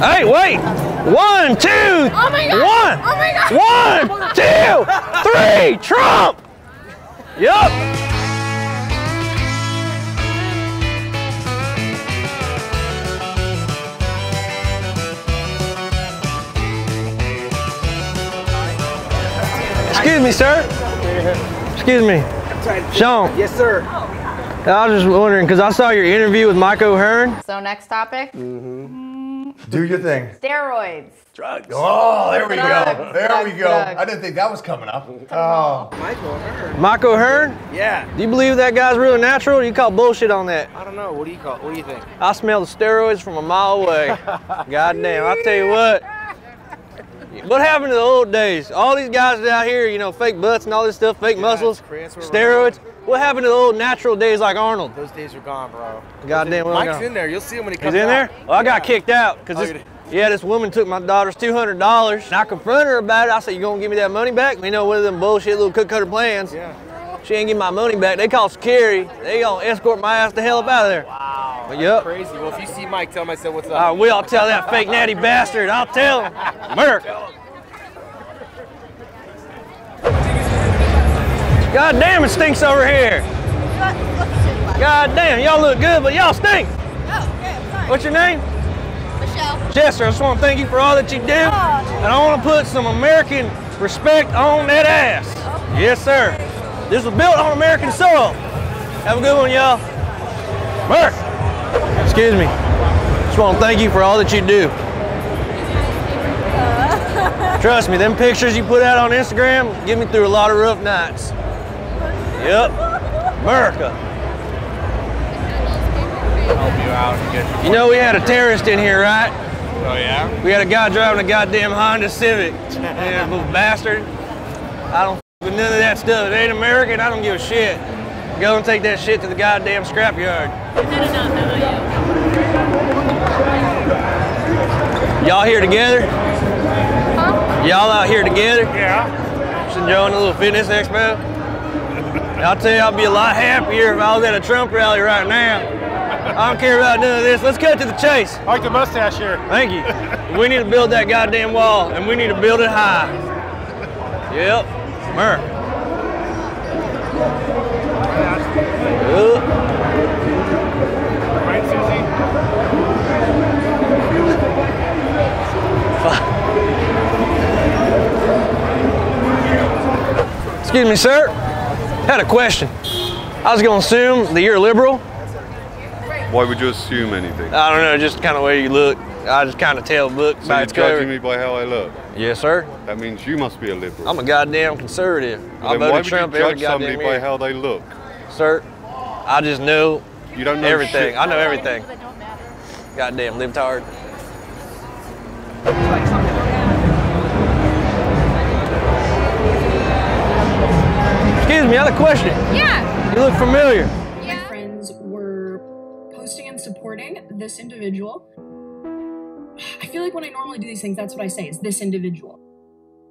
Hey, wait! One, two, Oh my God. one, Oh my God. one, two, three, Trump! Yup. Excuse me, sir. Excuse me. Sean, Yes, sir. I was just wondering, because I saw your interview with Mike O'Hearn. So next topic, mm-hmm. Do your thing. steroids. Drugs. Oh, there we Drugs, go. There drugs, we go. drugs. I didn't think that was coming up. Oh, Michael Hearn. Michael O'Hearn? Yeah. Do you believe that guy's really natural? Or you call bullshit on that? I don't know. What do you call? What do you think? I smell the steroids from a mile away. God damn, I tell you what. What happened to the old days? All these guys out here, you know, fake butts and all this stuff, fake muscles, steroids. crazy. What happened to the old natural days like Arnold? Those days are gone, bro. Goddamn, well, Mike's gone. in there. You'll see him when he comes. He's in there? Well, I got Yeah. kicked out because Oh, this, you did? yeah, this woman took my daughter's two hundred dollars. And I confronted her about it. I said, "You gonna give me that money back?" You know, one of them bullshit little cook cutter plans. Yeah. She ain't give my money back. They call security. They gonna escort my ass the hell up out of there. Wow. But yup. Crazy. Well, if you see Mike, tell him I said what's up. I will. I'll tell that fake natty bastard. I'll tell him. Merc. God damn, it stinks over here. God damn, y'all look good, but y'all stink. What's your name? Michelle. Chester, I just want to thank you for all that you do. Oh. And I want to put some American respect on that ass. Yes, sir. This was built on American soil. Have a good one, y'all. Merc. Excuse me. Just want to thank you for all that you do. Trust me, them pictures you put out on Instagram get me through a lot of rough nights. Yep. America. help you out and get You know we had a terrorist in here, right? Oh yeah. We had a guy driving a goddamn Honda Civic. Yeah, little bastard. I don't f- with none of that stuff. It ain't American. I don't give a shit. Go and take that shit to the goddamn scrapyard. Y'all here together? Y'all out here together? Yeah. Just enjoying a little fitness expo? I'll tell you, I'd be a lot happier if I was at a Trump rally right now. I don't care about none of this. Let's cut to the chase. I like the mustache here. Thank you. We need to build that goddamn wall, and we need to build it high. Yep. Merc. Yup. Right, Susie? Excuse me, sir. Had a question. I was gonna assume that you're a liberal. Why would you assume anything? I don't know, just kind of way you look. I just kind of tell books So by you're its cover. judging me by how I look. Yes, sir. That means you must be a liberal. I'm a goddamn conservative. Well, I then why would Trump you every judge somebody goddamn by how they look? Sir, I just know You don't know everything. shit. I know everything. Goddamn libtard. Excuse me, I had a question. Yeah. You look familiar. Yeah. my friends were posting and supporting this individual. I feel like when I normally do these things, that's what I say is this individual.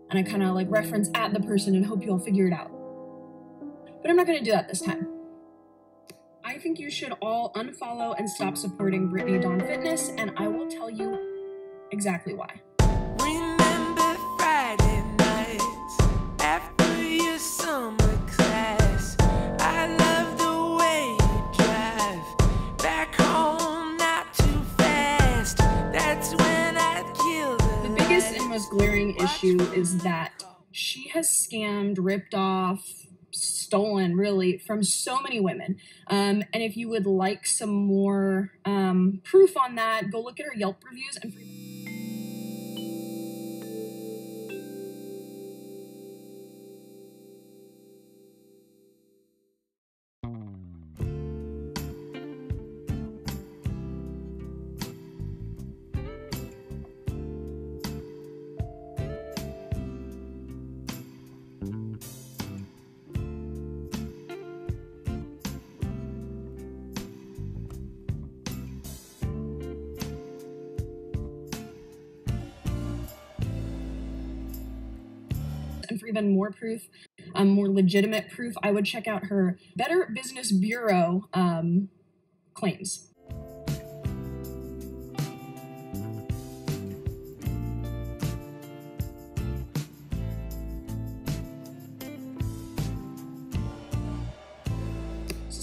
And I kind of like reference at the person and hope you all figure it out. But I'm not going to do that this time. I think you should all unfollow and stop supporting Brittany Dawn Fitness, and I will tell you exactly why. Is that she has scammed, ripped off, stolen really from so many women. Um, and if you would like some more um, proof on that, go look at her Yelp reviews and. even more proof, um, more legitimate proof, I would check out her Better Business Bureau um, claims.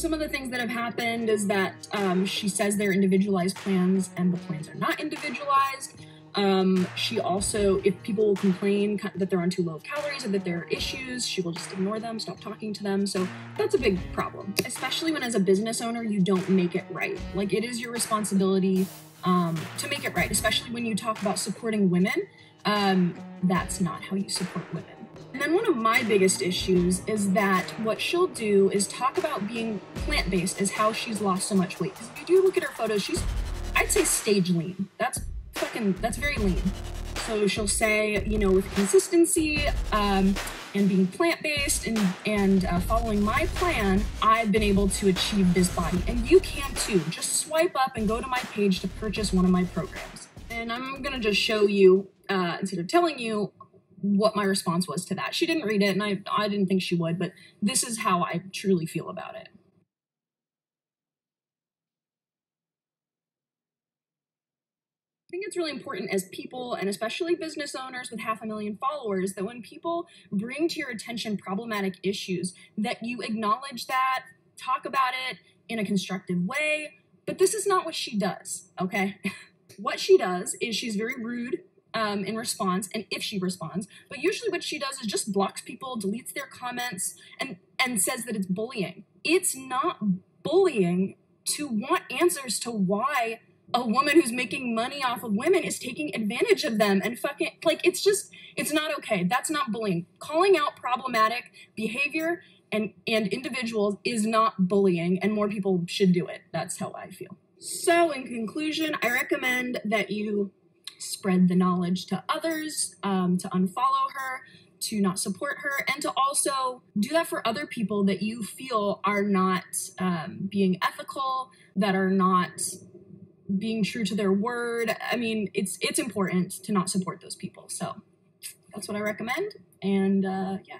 some of the things that have happened is that um, she says they're individualized plans and the plans are not individualized. Um, she also, if people complain that they're on too low calories or that there are issues, she will just ignore them, stop talking to them. So that's a big problem, especially when as a business owner, you don't make it right. Like it is your responsibility um, to make it right, especially when you talk about supporting women. Um, that's not how you support women. And then one of my biggest issues is that what she'll do is talk about being plant based as how she's lost so much weight. 'Cause if you do look at her photos, she's, I'd say, stage lean. That's fucking, that's very lean. So she'll say, you know, with consistency um, and being plant based and and uh, following my plan, I've been able to achieve this body, and you can too. Just swipe up and go to my page to purchase one of my programs. And I'm gonna just show you uh, instead of telling you what my response was to that. She didn't read it, and I I didn't think she would, but this is how I truly feel about it. I think it's really important as people and especially business owners with half a million followers that when people bring to your attention problematic issues that you acknowledge that, talk about it in a constructive way, but this is not what she does, okay? what she does is she's very rude um, in response, and if she responds, but usually what she does is just blocks people, deletes their comments, and and says that it's bullying. It's not bullying to want answers to why a woman who's making money off of women is taking advantage of them and fucking like it's just it's not okay. That's not bullying. Calling out problematic behavior and and individuals is not bullying, and more people should do it. That's how I feel. So, in conclusion, I recommend that you spread the knowledge to others, um, to unfollow her, to not support her, and to also do that for other people that you feel are not um, being ethical, that are not being true to their word. I mean, it's it's important to not support those people. So that's what I recommend. And uh, yeah,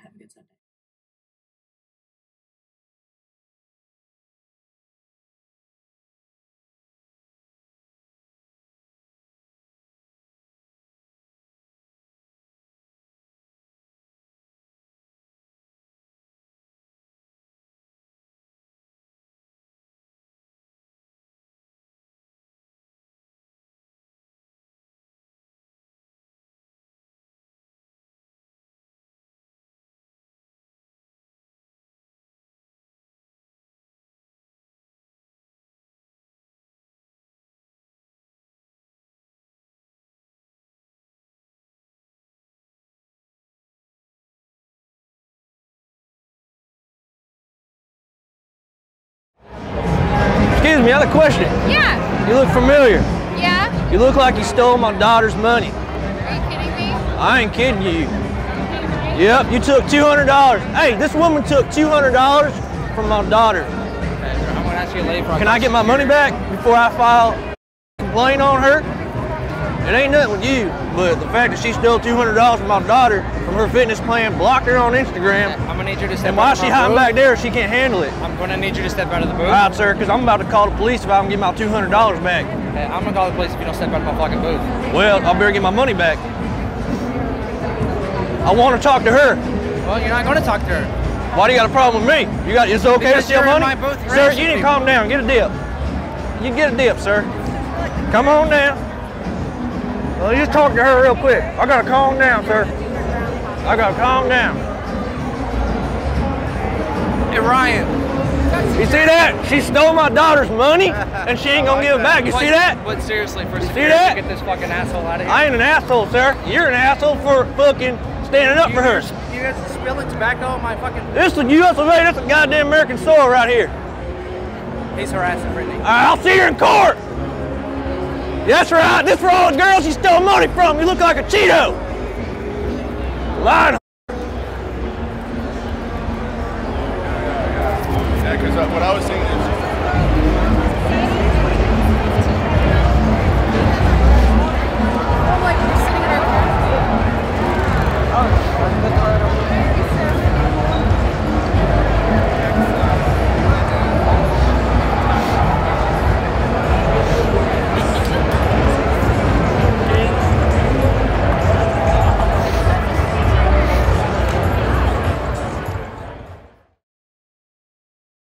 me, I have a question. Yeah. You look familiar. Yeah. You look like you stole my daughter's money. Are you kidding me? I ain't kidding you. Yep, you took $200. Hey, this woman took $200 from my daughter. I'm gonna ask you later. Can I get my money back before I file a complaint on her? It ain't nothing with you, but the fact that she stole $200 from my daughter from her fitness plan, blocked her on Instagram, I'm gonna need you to step and of she hiding booth. back there, she can't handle it. I'm gonna need you to step out of the booth. All right, sir, because I'm about to call the police if I don't get my $200 back. Hey, I'm gonna call the police if you don't step out of my fucking booth. Well, I better get my money back. I want to talk to her. Well, you're not gonna talk to her. Why do you got a problem with me? You got it's okay Because to steal money? sir, you need to people. calm down. Get a dip. You get a dip, sir. Come on down. Well, you just talk to her real quick. I gotta calm down, sir. I gotta calm down. Hey, Ryan. You see that? She stole my daughter's money and she ain't gonna give it back. You see that? But seriously, for see security, that? get this fucking asshole out of here. I ain't an asshole, sir. You're an asshole for fucking standing up for her. You guys are spilling tobacco on my fucking. This is the US of A. That's a goddamn American soil right here. He's harassing Brittany. Right, I'll see you in court. That's right, this road girl she stole money from You look like a Cheeto. Line Yeah, because what I was